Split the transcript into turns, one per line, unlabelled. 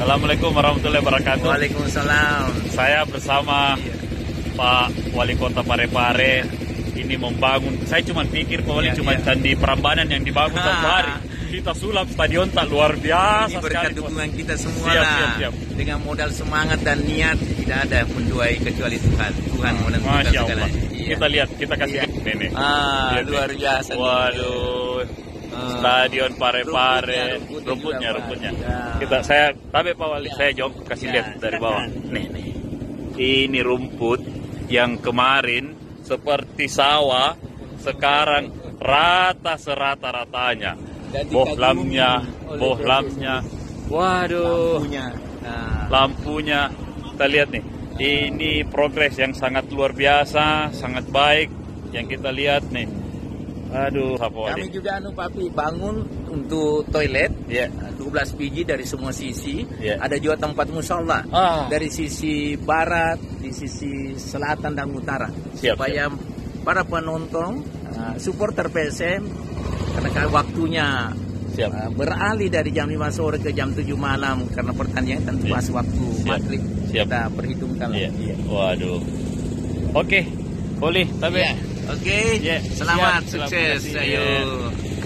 Assalamualaikum warahmatullahi wabarakatuh.
Waalaikumsalam.
Saya bersama
Iya.
Pak Wali Kota Parepare ini membangun. Saya cuma pikir Pak Wali
Iya,
cuma
iya.
candi Prambanan yang dibangun
Ah.
satu hari. Kita sulap stadion tak luar biasa
Ini berkat
sekali.
Dukungan kita semua
Siap,
lah.
siap, siap.
Dengan modal semangat dan niat tidak ada yang menduai kecuali Tuhan. Tuhan menentukan
Masya Allah.
segalanya. Iya.
Kita lihat, kita kasih
Iya.
nenek.
Ah,
Lihat,
luar biasa.
Waduh.
Ah.
Stadion Parepare,
Rumputnya,
rumputnya,
rumputnya. Ya.
Kita saya tapi Pak Wali
Ya.
saya jawab kasih
Ya,
lihat dari bawah. Nih, nih. Ini rumput yang kemarin seperti sawah, sekarang rata serata-ratanya. Bohlamnya, bohlamnya. Waduh,
Lampunya. Nah,
lampunya. Kita lihat nih. Ini progres yang sangat luar biasa, sangat baik yang kita lihat nih. Aduh, apa
kami juga anu papi bangun untuk toilet
Ya.
12 biji dari semua sisi.
Ya.
Ada juga tempat musola.
Ah.
dari sisi barat, di sisi selatan dan utara,
Siap,
supaya para penonton, uh, supporter PSM, karena waktunya
Siap.
uh, beralih dari jam 5 sore ke jam 7 malam karena pertandingan tentu
Iya.
pas waktu
Siap.
maghrib
Siap.
kita perhitungkan.
Iya. Waduh. Oke, boleh. Tapi
Iya. Oke,
Iya.
selamat,
Siap. Selamat
sukses,
kasih.
ayo.